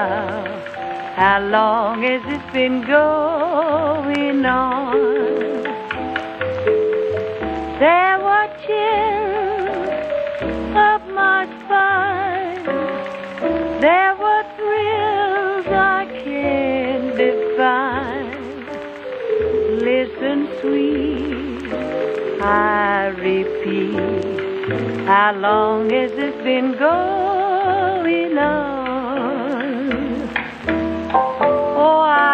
how long has it been going on? There were chills up my spine. There were thrills I can't define. Listen, sweet, I repeat. How long has it been going on?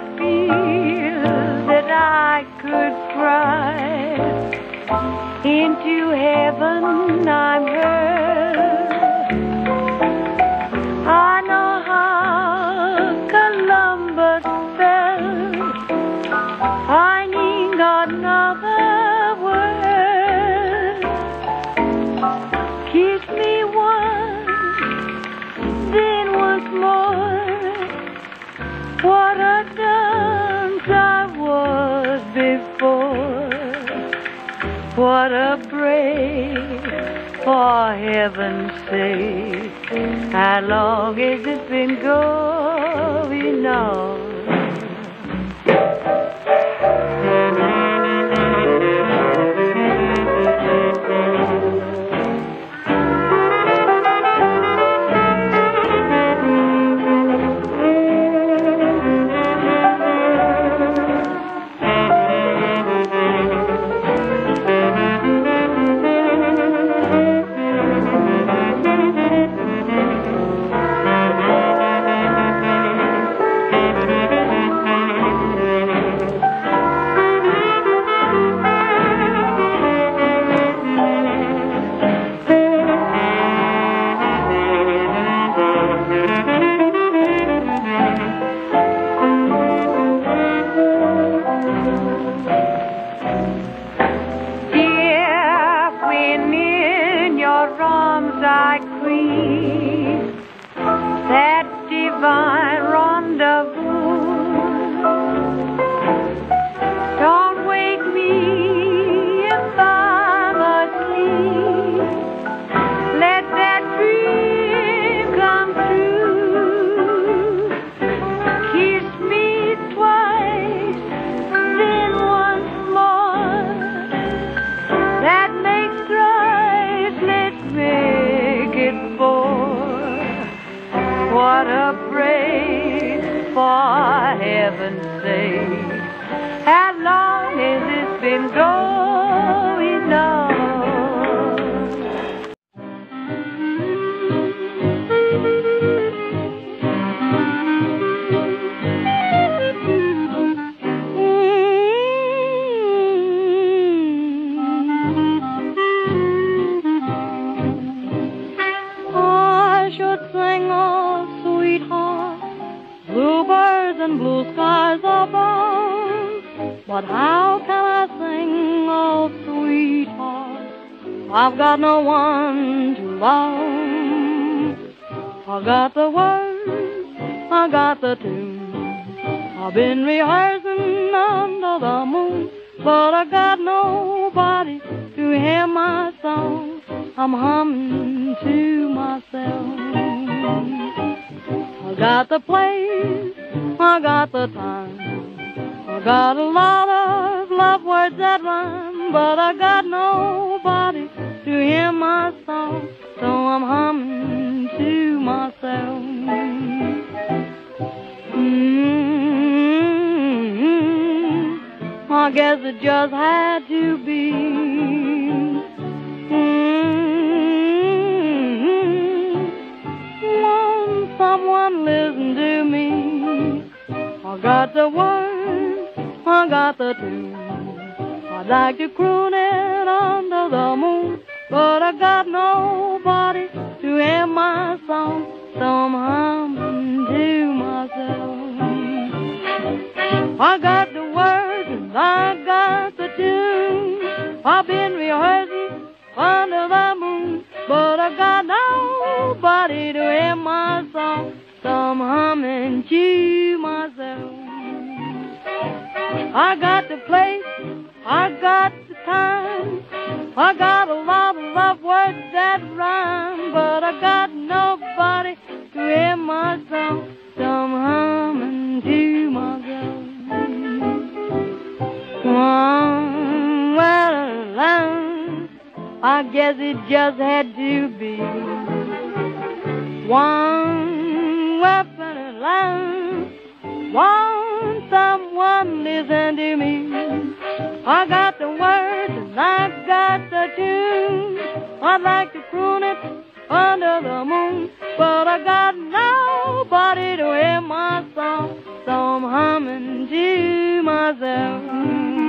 I feel that I could cry into heaven. I'm hurt. For heaven's sake. How long has it been going on? I've got no one to love. I've got the words, I've got the tune. I've been rehearsing under the moon, but I've got nobody to hear my song. I'm humming to myself. I got the place, I got the time. I got a lot of love words that rhyme, but I got nobody to hear my song. So I'm humming to myself. Mm-hmm. I guess it just had to be. Won't someone listen to me? I got the words, I got the tune. I'd like to croon it under the moon, but I got nobody to hear my song, so I'm humming to myself. I got the words and I got the tune. I've been rehearsing under the moon, but I got nobody to hear my song, so I'm humming to myself. I got the place, I got the time. I got a lot of love words that rhyme, but I got nobody to hear my song. So humming to my girl. Come on, well. I guess it just had to be. One weapon alone. One someone listen to me. I got the words and I've got the tune. I'd like to croon it under the moon, but I got nobody to hear my song, so I'm humming to myself.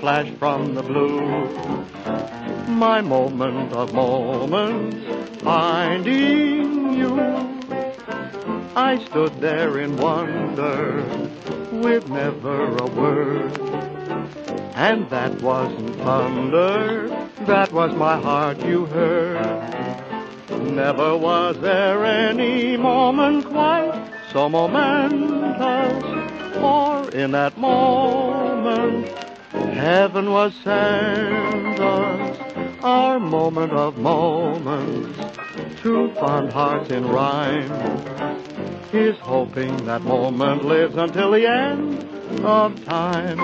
Flash from the blue. My moment of moments, finding you. I stood there in wonder, with never a word. And that wasn't thunder, that was my heart you heard. Never was there any moment quite so momentous, for in that moment Heaven was sent us our moment of moments. Two fond hearts in rhyme He's hoping that moment lives until the end of time.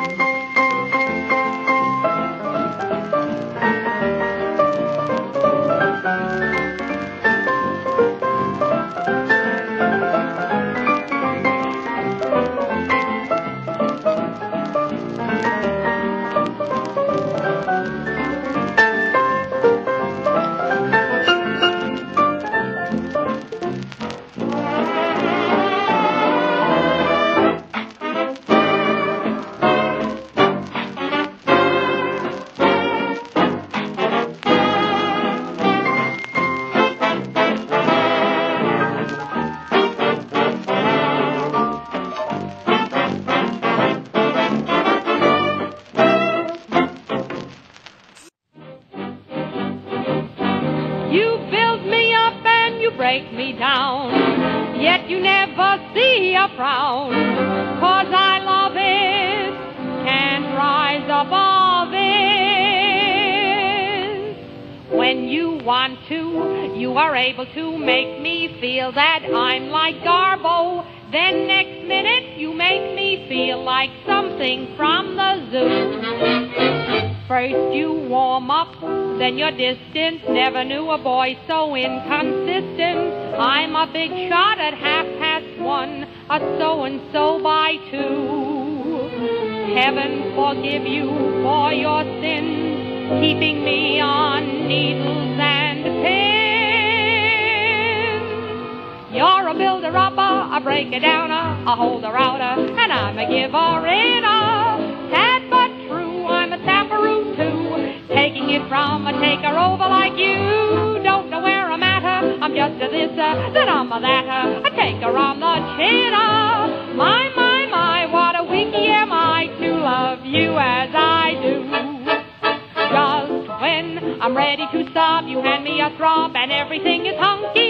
take me down. Yet you never see a frown, cause I love it, can't rise above it. When you want to, you are able to make me feel that I'm like Garbo. Then next minute, you make me feel like something from the zoo boy so inconsistent. I'm a big shot at half past one, a so and so by two. Heaven forgive you for your sins, keeping me on needles and pins. You're a builder upper, a breaker downer, a holder outer, and I'm a giver inner. From a taker over like you Don't know where I'm at, I'm just a this, uh, then I'm a that, uh, I take her on the chin, uh. My, my, my, what a winky am I to love you as I do. Just when I'm ready to stop, you hand me a throb, and everything is hunky-dory,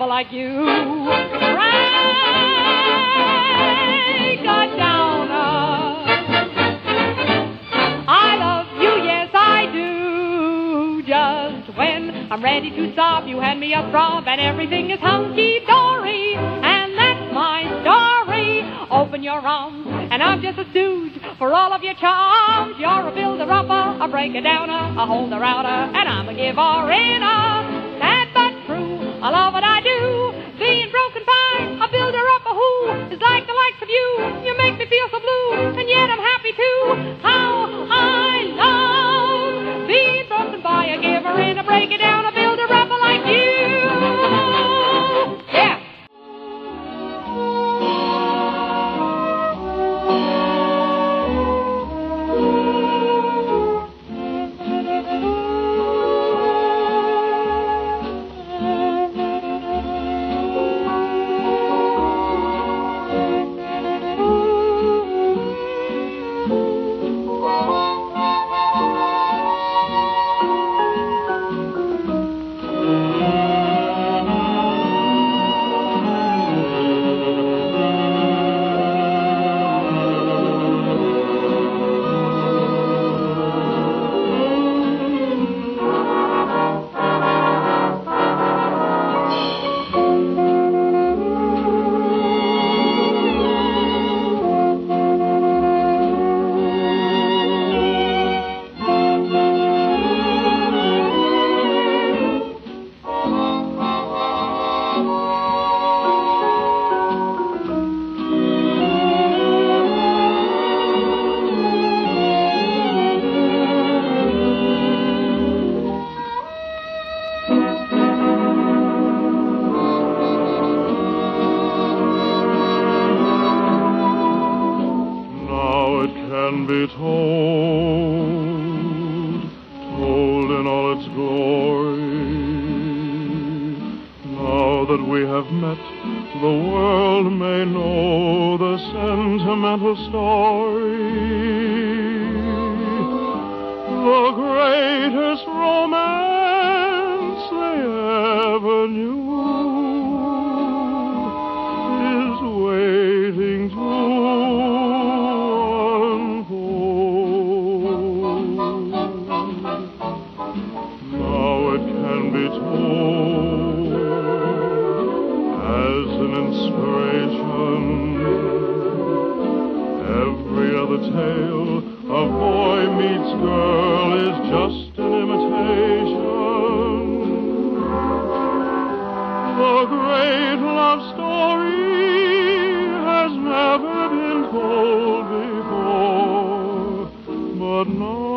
lover like you. Break a downer. I love you, yes I do. Just when I'm ready to sob, you hand me a throb and everything is hunky dory. And that's my story. Open your arms and I'm just a dude for all of your charms. You're a builder-upper, a breaker-downer, a holder-outer, and I'm a giver-inner. Sad but true, I love what I do. You. You make me feel so blue, and yet I'm happy too. How I love being broken by a giver in a break it down, that we have met, the world may know the sentimental story. The more.